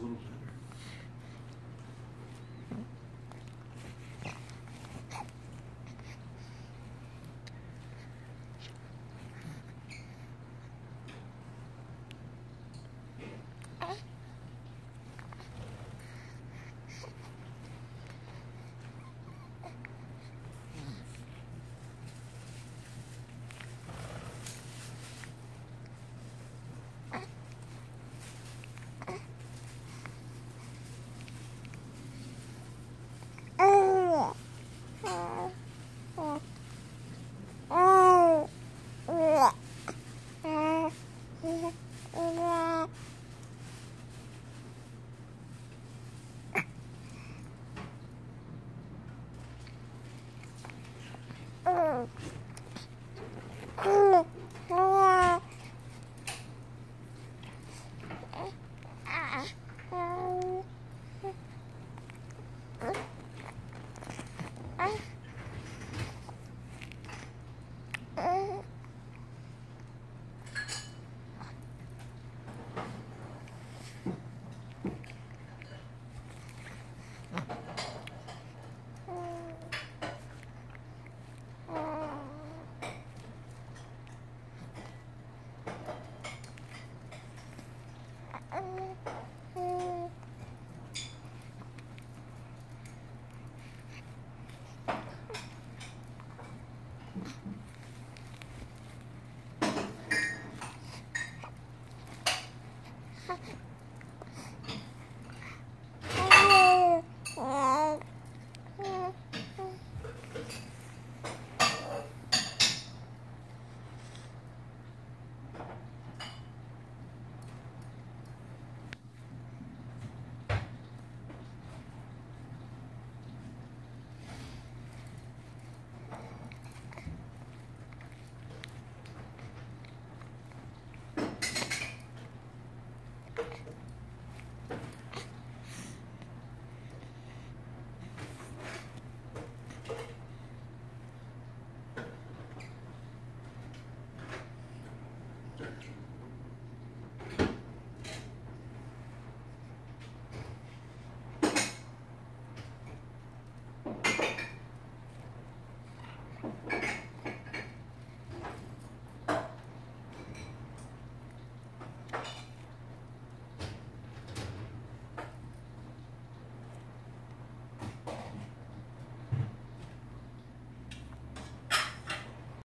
little bit. up. Huh.